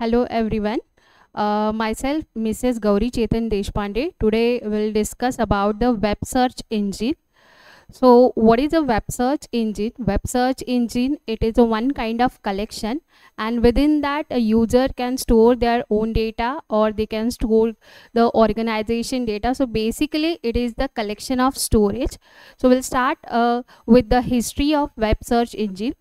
Hello everyone. Uh, myself, Mrs. Gauri Chetan Deshpande. Today we'll discuss about the web search engine. So, what is a web search engine? Web search engine it is a one kind of collection, and within that, a user can store their own data or they can store the organization data. So, basically, it is the collection of storage. So, we'll start uh, with the history of web search engine.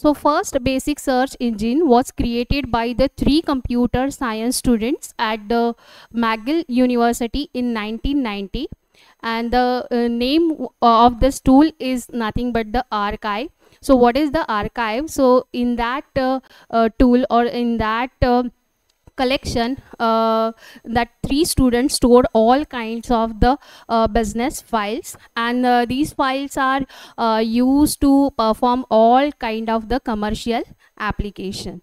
So first basic search engine was created by the three computer science students at the McGill University in 1990 and the uh, name of this tool is nothing but the Archie. So what is the Archie? So in that uh, uh, tool or in that collection uh, that three students stored all kinds of the uh, business files. And uh, these files are uh, used to perform all kind of the commercial application.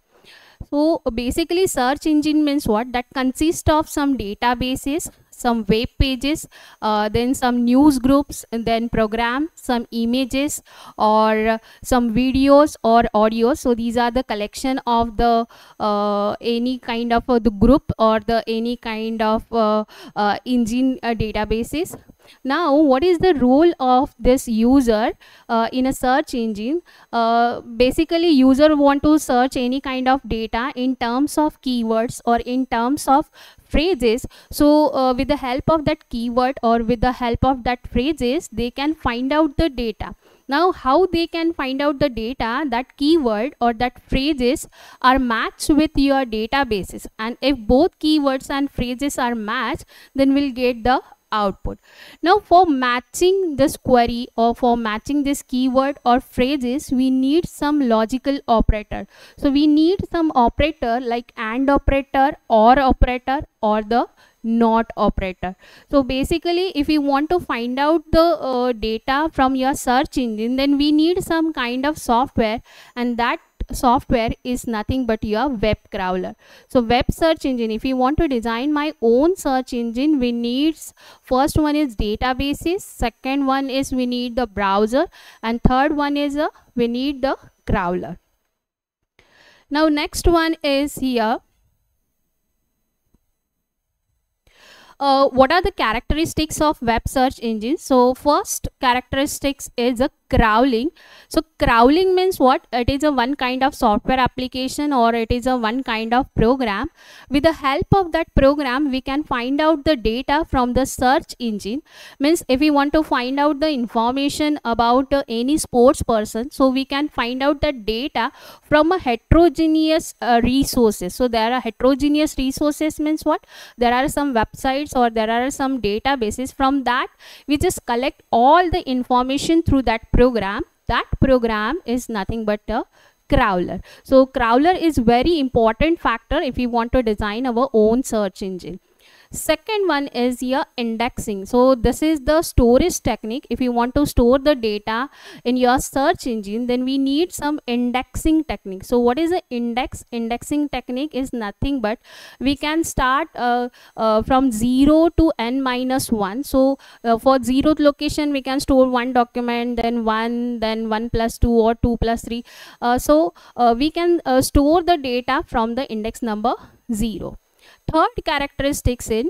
So basically search engine means what? That consists of some databases some web pages uh, then some news groups and then program some images or some videos or audio. So these are the collection of the uh, any kind of uh, the group or the any kind of uh, uh, engine databases now what is the role of this user uh, in a search engine? Uh, basically user want to search any kind of data in terms of keywords or in terms of phrases. So uh, with the help of that keyword or with the help of that phrases they can find out the data. Now how they can find out the data that keyword or that phrases are matched with your databases. And if both keywords and phrases are matched then we'll get the output. Now for matching this query or for matching this keyword or phrases we need some logical operator. So we need some operator like AND operator or operator or the not operator so basically if you want to find out the uh, data from your search engine then we need some kind of software and that software is nothing but your web crawler. So web search engine if you want to design my own search engine we need first one is databases second one is we need the browser and third one is a, we need the crawler. Now next one is here uh, what are the characteristics of web search engines? so first characteristics is a crawling so crawling means what? It is a one kind of software application or it is a one kind of program. With the help of that program we can find out the data from the search engine. Means if we want to find out the information about uh, any sports person so we can find out the data from a heterogeneous uh, resources. So there are heterogeneous resources means what? There are some websites or there are some databases from that we just collect all the information through that program. That program is nothing but a crawler. So crawler is very important factor if we want to design our own search engine second one is your indexing. So this is the storage technique. If you want to store the data in your search engine then we need some indexing technique. So what is the index? Indexing technique is nothing but we can start uh, uh, from 0 to n minus 1 so uh, for 0 location we can store one document then 1 then 1 plus 2 or 2 plus 3 uh, so uh, we can uh, store the data from the index number 0 third characteristics in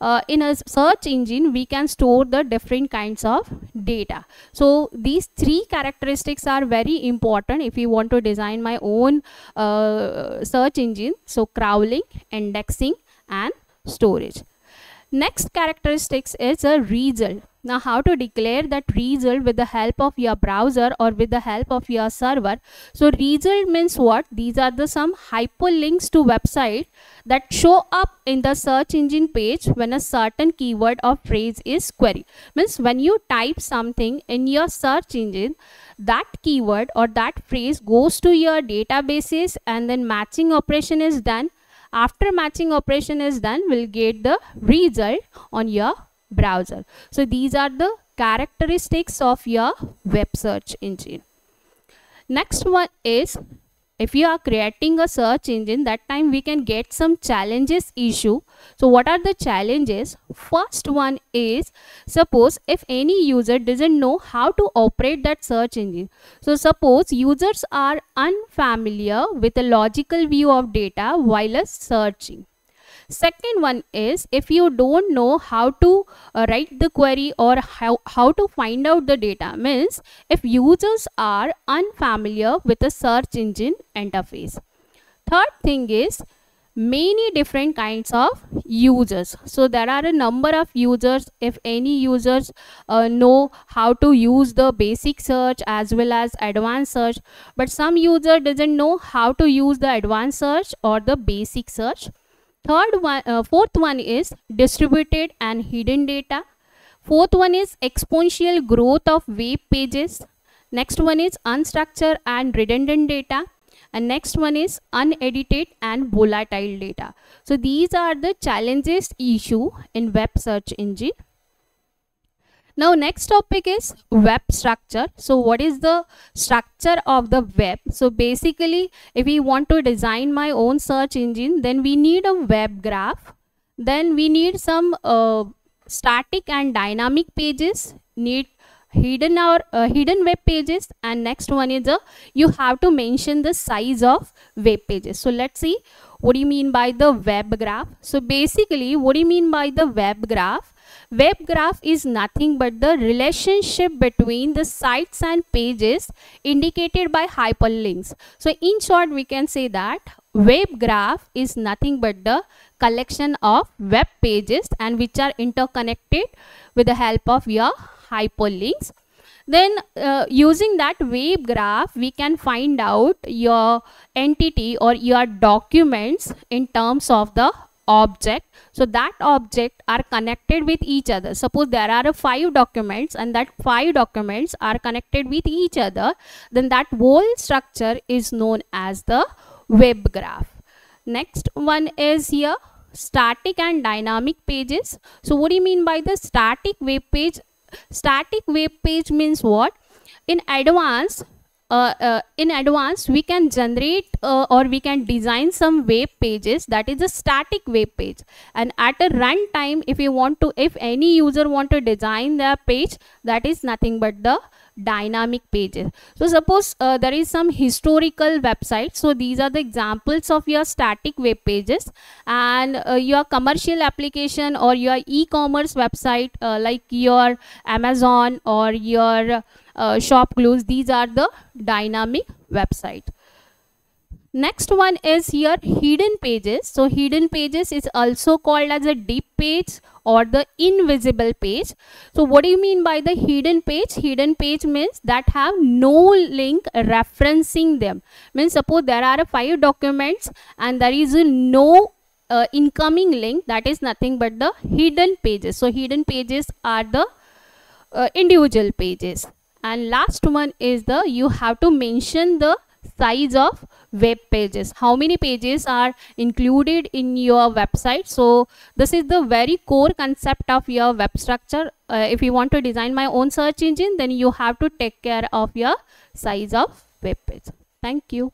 uh, in a search engine we can store the different kinds of data. So these three characteristics are very important if you want to design my own uh, search engine. So crawling indexing and storage. Next characteristics is a result now how to declare that result with the help of your browser or with the help of your server? So result means what? These are the some hyperlinks to website that show up in the search engine page when a certain keyword or phrase is queried. Means when you type something in your search engine that keyword or that phrase goes to your databases and then matching operation is done. After matching operation is done we'll get the result on your browser. So these are the characteristics of your web search engine. Next one is if you are creating a search engine that time we can get some challenges issue. So what are the challenges? First one is suppose if any user doesn't know how to operate that search engine. So suppose users are unfamiliar with a logical view of data while searching second one is if you don't know how to uh, write the query or how, how to find out the data means if users are unfamiliar with the search engine interface. Third thing is many different kinds of users. So there are a number of users. If any users uh, know how to use the basic search as well as advanced search but some user doesn't know how to use the advanced search or the basic search third one uh, fourth one is distributed and hidden data. Fourth one is exponential growth of web pages. Next one is unstructured and redundant data. And next one is unedited and volatile data. So these are the challenges issue in web search engine now next topic is web structure. So what is the structure of the web? So basically if we want to design my own search engine then we need a web graph. Then we need some uh, static and dynamic pages need hidden or uh, hidden web pages and next one is a you have to mention the size of web pages. So let's see what do you mean by the web graph? So basically what do you mean by the web graph Web graph is nothing but the relationship between the sites and pages indicated by hyperlinks. So in short, we can say that web graph is nothing but the collection of web pages and which are interconnected with the help of your hyperlinks then uh, using that web graph we can find out your entity or your documents in terms of the object. So that object are connected with each other. Suppose there are five documents and that five documents are connected with each other then that whole structure is known as the web graph. Next one is here static and dynamic pages. So what do you mean by the static web page? Static web page means what? In advance uh, uh, in advance we can generate uh, or we can design some web pages that is a static web page. And at a runtime if you want to if any user want to design their page that is nothing but the dynamic pages. So suppose uh, there is some historical website. So these are the examples of your static web pages and uh, your commercial application or your e-commerce website uh, like your amazon or your uh, ShopClues these are the dynamic website next one is here hidden pages. So hidden pages is also called as a deep page or the invisible page. So what do you mean by the hidden page? Hidden page means that have no link referencing them. Means suppose there are five documents and there is no uh, incoming link that is nothing but the hidden pages. So hidden pages are the uh, individual pages. And last one is the you have to mention the size of web pages. How many pages are included in your website? So this is the very core concept of your web structure. Uh, if you want to design my own search engine then you have to take care of your size of web page. Thank you